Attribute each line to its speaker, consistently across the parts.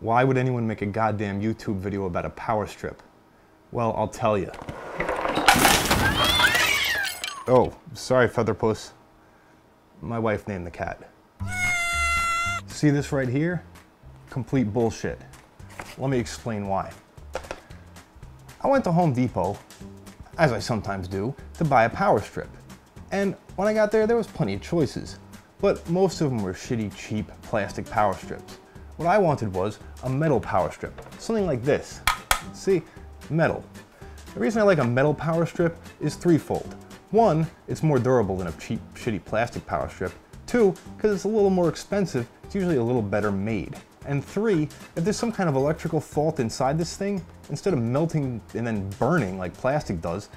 Speaker 1: Why would anyone make a goddamn YouTube video about a power strip? Well, I'll tell you. Oh, sorry, Featherpuss. My wife named the cat. See this right here? Complete bullshit. Let me explain why. I went to Home Depot, as I sometimes do, to buy a power strip. And when I got there, there was plenty of choices. But most of them were shitty, cheap plastic power strips. What I wanted was a metal power strip, something like this. See, metal. The reason I like a metal power strip is threefold. One, it's more durable than a cheap, shitty plastic power strip. Two, because it's a little more expensive, it's usually a little better made. And three, if there's some kind of electrical fault inside this thing, instead of melting and then burning like plastic does,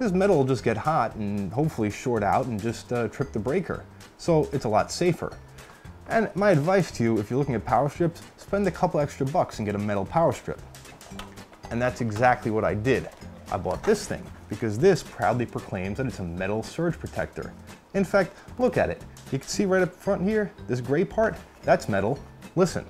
Speaker 1: this metal will just get hot and hopefully short out and just uh, trip the breaker. So it's a lot safer. And my advice to you, if you're looking at power strips, spend a couple extra bucks and get a metal power strip. And that's exactly what I did. I bought this thing because this proudly proclaims that it's a metal surge protector. In fact, look at it. You can see right up front here, this gray part, that's metal. Listen.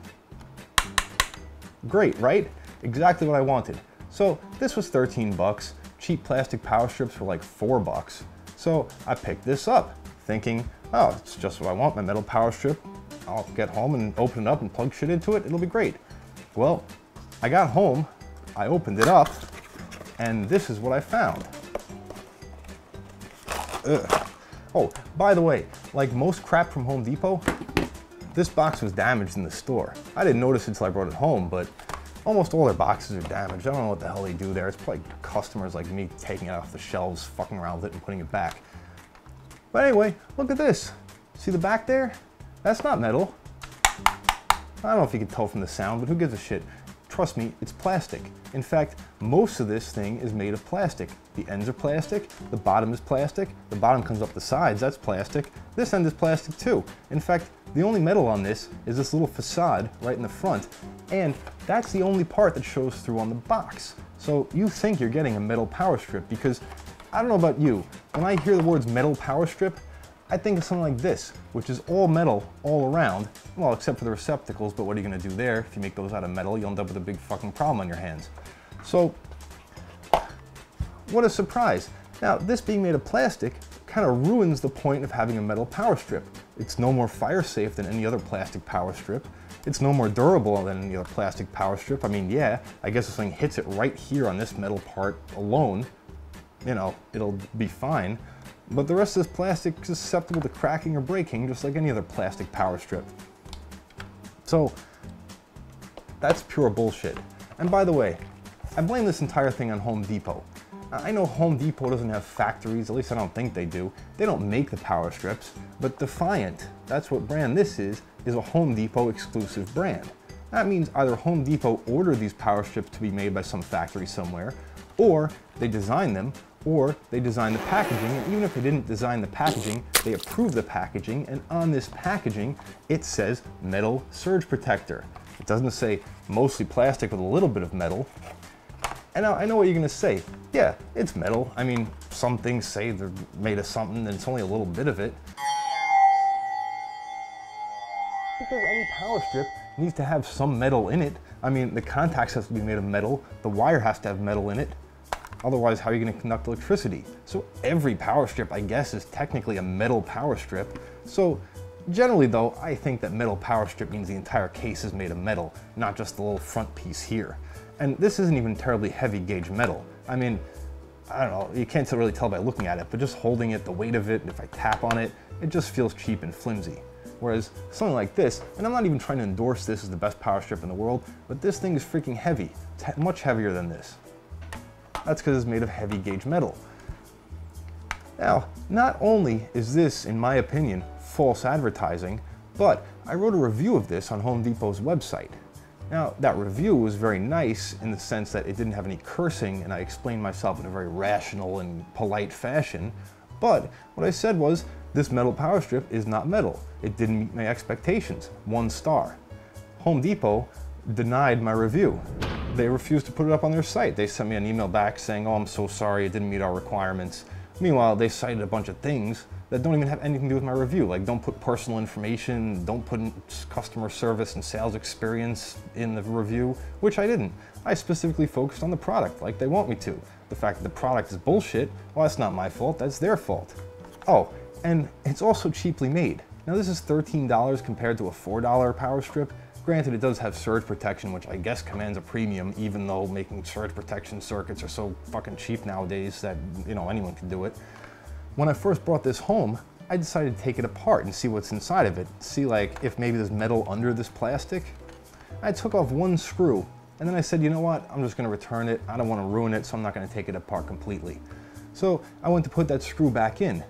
Speaker 1: Great, right? Exactly what I wanted. So this was 13 bucks. Cheap plastic power strips were like four bucks. So I picked this up thinking, oh, it's just what I want, my metal power strip. I'll get home and open it up and plug shit into it. It'll be great. Well, I got home, I opened it up, and this is what I found. Ugh. Oh, by the way, like most crap from Home Depot, this box was damaged in the store. I didn't notice it until I brought it home, but almost all their boxes are damaged. I don't know what the hell they do there. It's probably customers like me taking it off the shelves, fucking around with it and putting it back. But anyway, look at this. See the back there? That's not metal. I don't know if you can tell from the sound, but who gives a shit? Trust me, it's plastic. In fact, most of this thing is made of plastic. The ends are plastic, the bottom is plastic, the bottom comes up the sides, that's plastic. This end is plastic too. In fact, the only metal on this is this little facade right in the front, and that's the only part that shows through on the box. So you think you're getting a metal power strip because I don't know about you, when I hear the words metal power strip, I think of something like this, which is all metal all around, well, except for the receptacles, but what are you gonna do there? If you make those out of metal, you'll end up with a big fucking problem on your hands. So, what a surprise. Now, this being made of plastic kind of ruins the point of having a metal power strip. It's no more fire safe than any other plastic power strip. It's no more durable than any other plastic power strip. I mean, yeah, I guess if something hits it right here on this metal part alone, you know, it'll be fine. But the rest of this plastic is susceptible to cracking or breaking, just like any other plastic power strip. So, that's pure bullshit. And by the way, I blame this entire thing on Home Depot. I know Home Depot doesn't have factories, at least I don't think they do. They don't make the power strips, but Defiant, that's what brand this is, is a Home Depot exclusive brand. That means either Home Depot ordered these power strips to be made by some factory somewhere, or they designed them, or they design the packaging, and even if they didn't design the packaging, they approve the packaging, and on this packaging, it says metal surge protector. It doesn't say mostly plastic with a little bit of metal. And I know what you're gonna say. Yeah, it's metal. I mean, some things say they're made of something and it's only a little bit of it. Because any power strip needs to have some metal in it. I mean, the contacts have to be made of metal, the wire has to have metal in it. Otherwise, how are you going to conduct electricity? So every power strip, I guess, is technically a metal power strip. So generally though, I think that metal power strip means the entire case is made of metal, not just the little front piece here. And this isn't even terribly heavy gauge metal. I mean, I don't know, you can't really tell by looking at it, but just holding it, the weight of it, if I tap on it, it just feels cheap and flimsy. Whereas something like this, and I'm not even trying to endorse this as the best power strip in the world, but this thing is freaking heavy. It's much heavier than this. That's because it's made of heavy gauge metal. Now, not only is this, in my opinion, false advertising, but I wrote a review of this on Home Depot's website. Now, that review was very nice in the sense that it didn't have any cursing and I explained myself in a very rational and polite fashion. But what I said was, this metal power strip is not metal. It didn't meet my expectations. One star. Home Depot denied my review they refused to put it up on their site. They sent me an email back saying, oh, I'm so sorry, it didn't meet our requirements. Meanwhile, they cited a bunch of things that don't even have anything to do with my review. Like don't put personal information, don't put customer service and sales experience in the review, which I didn't. I specifically focused on the product like they want me to. The fact that the product is bullshit, well, that's not my fault, that's their fault. Oh, and it's also cheaply made. Now this is $13 compared to a $4 power strip. Granted, it does have surge protection, which I guess commands a premium, even though making surge protection circuits are so fucking cheap nowadays that, you know, anyone can do it. When I first brought this home, I decided to take it apart and see what's inside of it. See like if maybe there's metal under this plastic. I took off one screw and then I said, you know what, I'm just gonna return it. I don't wanna ruin it, so I'm not gonna take it apart completely. So I went to put that screw back in.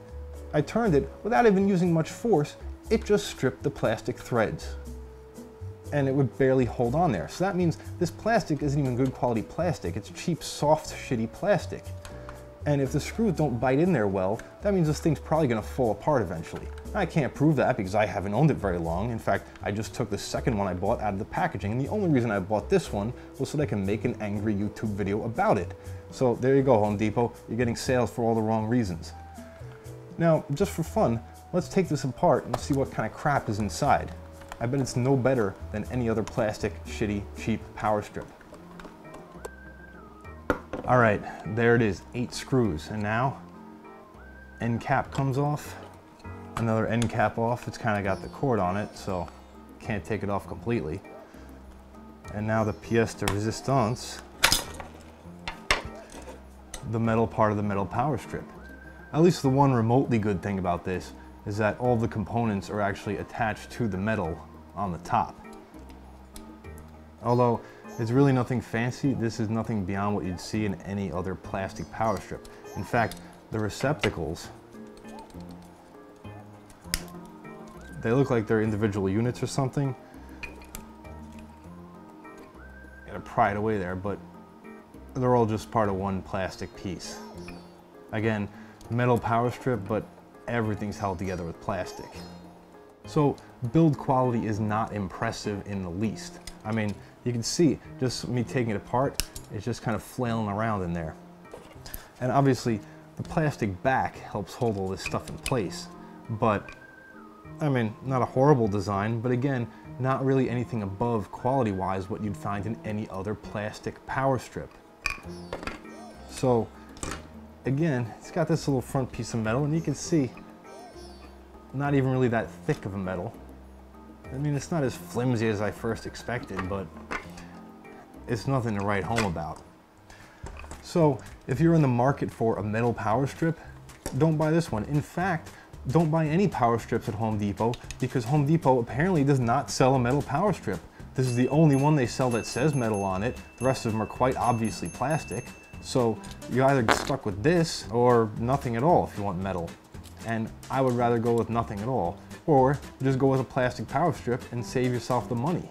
Speaker 1: I turned it without even using much force, it just stripped the plastic threads and it would barely hold on there. So that means this plastic isn't even good quality plastic. It's cheap, soft, shitty plastic. And if the screws don't bite in there well, that means this thing's probably gonna fall apart eventually. I can't prove that because I haven't owned it very long. In fact, I just took the second one I bought out of the packaging, and the only reason I bought this one was so that I can make an angry YouTube video about it. So there you go, Home Depot. You're getting sales for all the wrong reasons. Now, just for fun, let's take this apart and see what kind of crap is inside. I bet it's no better than any other plastic, shitty, cheap power strip. All right, there it is, eight screws. And now, end cap comes off, another end cap off. It's kind of got the cord on it, so can't take it off completely. And now the pièce de resistance, the metal part of the metal power strip. At least the one remotely good thing about this is that all the components are actually attached to the metal on the top. Although it's really nothing fancy. This is nothing beyond what you'd see in any other plastic power strip. In fact, the receptacles, they look like they're individual units or something. Gotta pry it away there, but they're all just part of one plastic piece. Again, metal power strip, but everything's held together with plastic. So build quality is not impressive in the least. I mean, you can see just me taking it apart, it's just kind of flailing around in there. And obviously the plastic back helps hold all this stuff in place. But I mean, not a horrible design, but again, not really anything above quality-wise what you'd find in any other plastic power strip. So again, it's got this little front piece of metal and you can see not even really that thick of a metal. I mean, it's not as flimsy as I first expected, but it's nothing to write home about. So if you're in the market for a metal power strip, don't buy this one. In fact, don't buy any power strips at Home Depot because Home Depot apparently does not sell a metal power strip. This is the only one they sell that says metal on it. The rest of them are quite obviously plastic. So you're either stuck with this or nothing at all if you want metal. And I would rather go with nothing at all. Or just go with a plastic power strip and save yourself the money.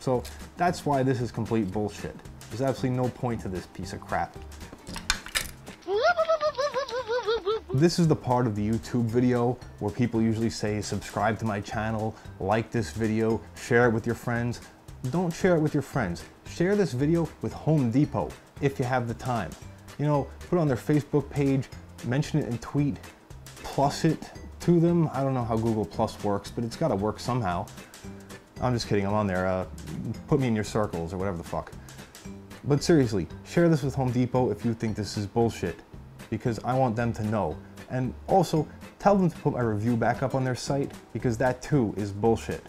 Speaker 1: So that's why this is complete bullshit. There's absolutely no point to this piece of crap. This is the part of the YouTube video where people usually say subscribe to my channel, like this video, share it with your friends. Don't share it with your friends. Share this video with Home Depot if you have the time. You know, put it on their Facebook page, mention it in tweet, plus it to them. I don't know how Google Plus works, but it's got to work somehow. I'm just kidding, I'm on there. Uh, put me in your circles or whatever the fuck. But seriously, share this with Home Depot if you think this is bullshit, because I want them to know. And also, tell them to put my review back up on their site, because that too is bullshit.